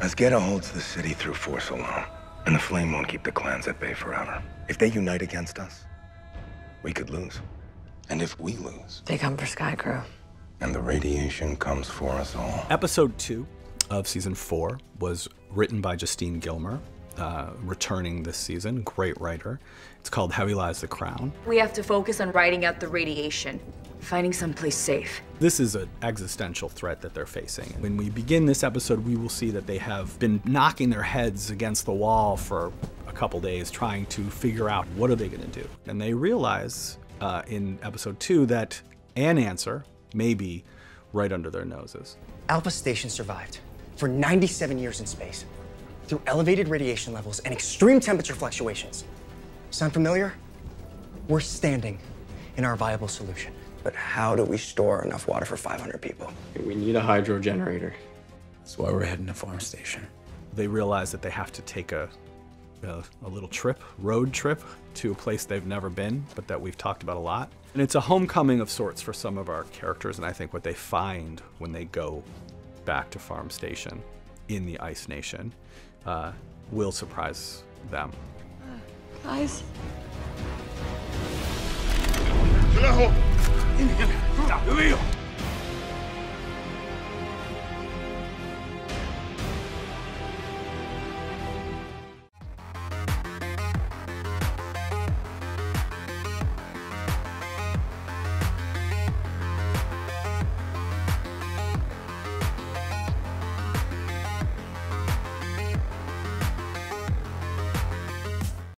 Azgeda holds the city through force alone, and the flame won't keep the clans at bay forever. If they unite against us, we could lose. And if we lose, They come for Skaikru. and the radiation comes for us all. Episode two of season four was written by Justine Gillmer, uh, returning this season. Great writer. It's called Heavy Lies the Crown. We have to focus on riding out the radiation, finding someplace safe. This is an existential threat that they're facing. When we begin this episode, we will see that they have been knocking their heads against the wall for a couple days trying to figure out what are they going to do. And they realize uh, in episode two that an answer may be right under their noses. Alpha Station survived for 97 years in space through elevated radiation levels and extreme temperature fluctuations. Sound familiar? We're standing in our viable solution. But how do we store enough water for 500 people? We need a hydro generator. That's why we're heading to Farm Station. They realize that they have to take a, a, a little trip, road trip, to a place they've never been, but that we've talked about a lot. And it's a homecoming of sorts for some of our characters, and I think what they find when they go back to Farm Station in the Ice Nation uh, will surprise them. Guys. 走走走